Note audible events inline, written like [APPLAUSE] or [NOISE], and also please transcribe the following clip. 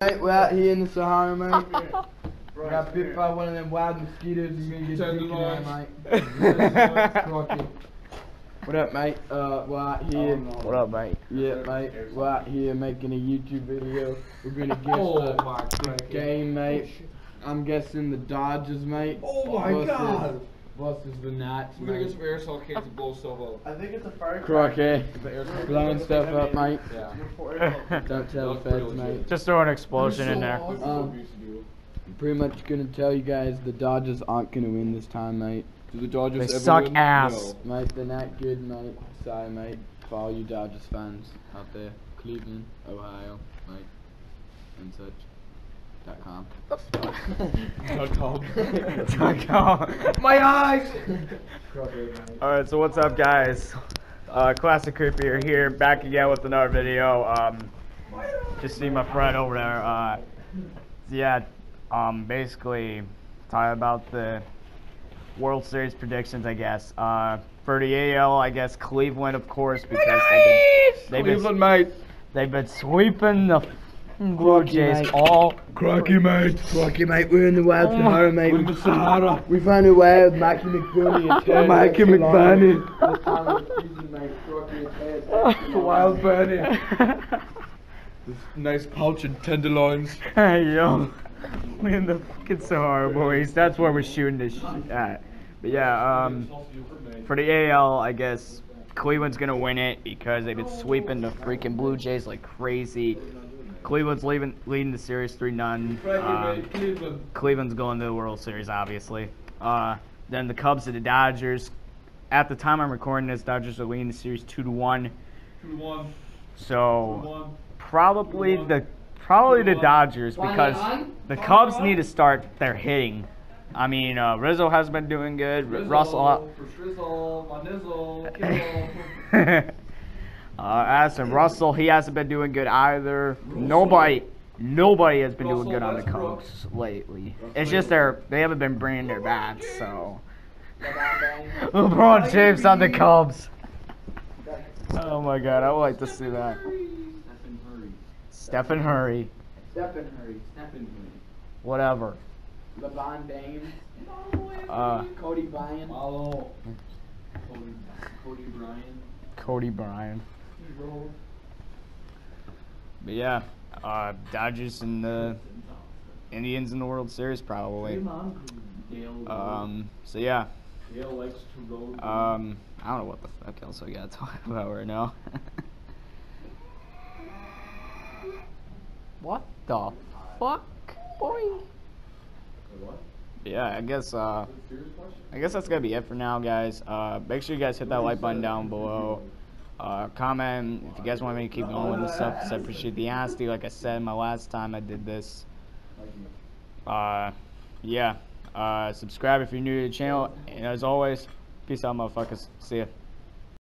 Mate, we're out here in the Sahara, mate. [LAUGHS] We got bit by one of them wild mosquitoes. You're gonna get sick in there, mate. [LAUGHS] What up, mate? Uh, we're out here. What up, mate? Yeah, mate. We're out here making a YouTube video. We're gonna [LAUGHS] guess Oh the, my the God. game, mate. I'm guessing the Dodgers, mate. Oh my versus- God. Versus the Nats, We're gonna get some aerosol cans and blow stuff up. I think it's a fire Croquet. The aerosol Blowing stuff up, mate. Yeah. [LAUGHS] Don't tell the feds, mate. Just throw an explosion in there. That's Um, we used to do. Pretty much gonna tell you guys the Dodgers aren't gonna win this time, mate. Do the Dodgers They ever suck win? ass. No. Mate, they're not good, mate. Sorry, mate. For all you Dodgers fans out there, Cleveland, Ohio, mate, and such. Dot com. Dot com. My eyes! Alright, so what's up, guys? Uh, Classic Creepier here, back again with another video. Um, just see my friend over there. Uh, yeah, um, basically, talking about the World Series predictions, I guess. Uh, for the AL, I guess Cleveland, of course, because they've been, they've been, Cleveland, mate. they've been sweeping the Blue Crocky, Jays mate. all Crocky, mate. Rocky, mate, we're in the wild Oh Sahara, mate. We're in the Sahara. We found a wild Mikey McBurney. Oh, Mikey McBurney. This the season, mate. Rocky is dead. The wild Bernie. This nice pouch and tenderloins. [LAUGHS] Hey yo, We're in the fucking Sahara, boys. That's where we're shooting this shit at. But yeah, um, for the AL, I guess Cleveland's gonna win it because they've been sweeping the freaking Blue Jays like crazy. Cleveland's leaving, leading the series three none. Um, Cleveland. Cleveland's going to the World Series, obviously. Uh, then the Cubs and the Dodgers. At the time I'm recording this, Dodgers are leading the series two to one. Two to one. So Two to one. probably the probably the Dodgers because the Cubs need to start their hitting. I mean, uh, Rizzo has been doing good. R- Russell. For Shrizzle, my nizzle, kizzle. Uh, as for Russell, he hasn't been doing good either. Nobody, nobody has been doing good on the Westbrook. Cubs lately. It's just they're they haven't been bringing their bats. So [LAUGHS] LeBron James on the Cubs. Oh my God, I would like to see that. Stephen Hurry, Stephen Hurry. Stephen Hurry. whatever. LeBron James. Uh, Cody Bryan. Follow. Cody, Cody Bryant. Cody Bryan. But yeah, uh, Dodgers and the Indians in the World Series probably. Um, so yeah, um, I don't know what the fuck else I gotta [LAUGHS] talk about right now. [LAUGHS] what the fuck, boy? Yeah, I guess uh, I guess that's gonna be it for now, guys. Uh, make sure you guys hit that like button down below. Uh, comment if you guys want me to keep going with this stuff. 'cause I appreciate the honesty. Like I said, my last time I did this. Uh, yeah. Uh, subscribe if you're new to the channel. And as always, peace out, motherfuckers. See ya.